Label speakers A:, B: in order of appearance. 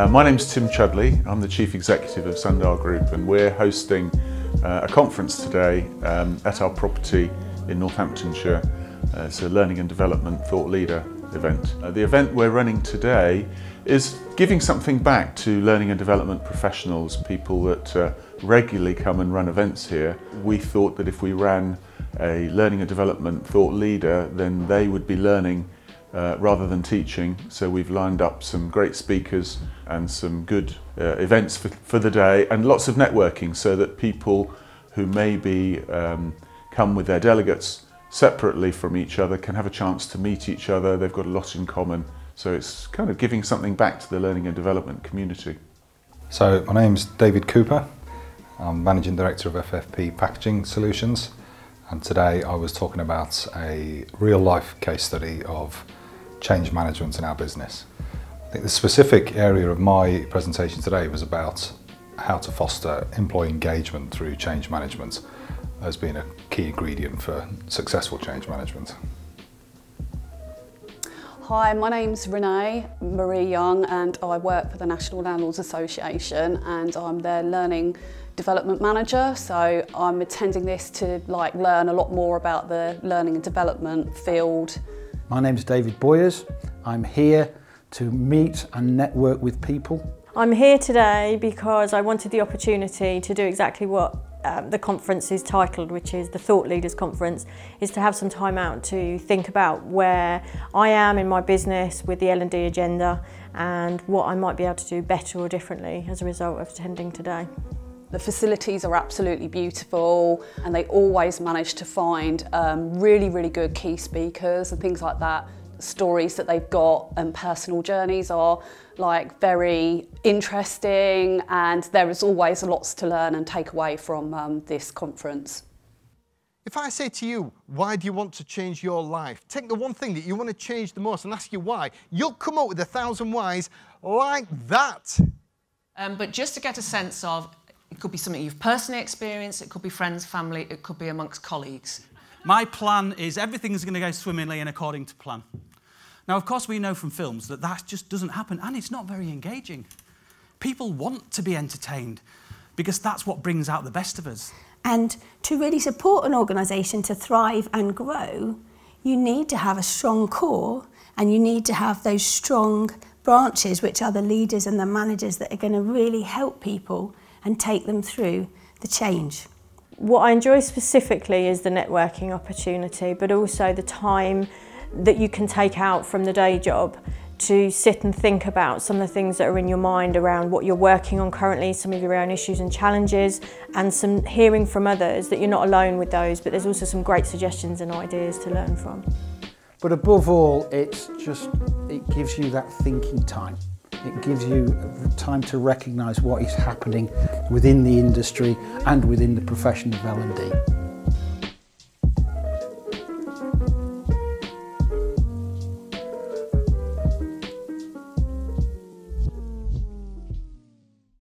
A: Uh, my name's Tim Chudley. I'm the Chief Executive of Sundial Group and we're hosting uh, a conference today um, at our property in Northamptonshire. Uh, it's a Learning and Development Thought Leader event. Uh, the event we're running today is giving something back to learning and development professionals, people that uh, regularly come and run events here. We thought that if we ran a learning and development thought leader, then they would be learning uh, rather than teaching. So we've lined up some great speakers and some good uh, events for, for the day and lots of networking so that people who maybe um, come with their delegates separately from each other can have a chance to meet each other. They've got a lot in common. So it's kind of giving something back to the learning and development community.
B: So my name's David Cooper. I'm Managing Director of FFP Packaging Solutions. And today I was talking about a real life case study of change management in our business. I think the specific area of my presentation today was about how to foster employee engagement through change management as being a key ingredient for successful change management.
C: Hi, my name's Renee Marie Young and I work for the National Landlords Association and I'm their learning development manager so I'm attending this to like learn a lot more about the learning and development field.
D: My name is David Boyers. I'm here to meet and network with people.
E: I'm here today because I wanted the opportunity to do exactly what um, the conference is titled, which is the Thought Leaders Conference, is to have some time out to think about where I am in my business with the L&D agenda and what I might be able to do better or differently as a result of attending today.
C: The facilities are absolutely beautiful and they always manage to find um, really, really good key speakers and things like that stories that they've got and personal journeys are like very interesting and there is always lots to learn and take away from um, this conference.
F: If I say to you, why do you want to change your life? Take the one thing that you want to change the most and ask you why. You'll come up with a thousand whys like that.
G: Um, but just to get a sense of, it could be something you've personally experienced, it could be friends, family, it could be amongst colleagues.
H: My plan is everything's going to go swimmingly and according to plan. Now, of course, we know from films that that just doesn't happen, and it's not very engaging. People want to be entertained because that's what brings out the best of us.
I: And to really support an organisation to thrive and grow, you need to have a strong core and you need to have those strong branches, which are the leaders and the managers that are going to really help people and take them through the change.
E: What I enjoy specifically is the networking opportunity, but also the time that you can take out from the day job to sit and think about some of the things that are in your mind around what you're working on currently, some of your own issues and challenges, and some hearing from others that you're not alone with those, but there's also some great suggestions and ideas to learn from.
D: But above all, it's just, it gives you that thinking time. It gives you time to recognise what is happening within the industry and within the profession of L&D.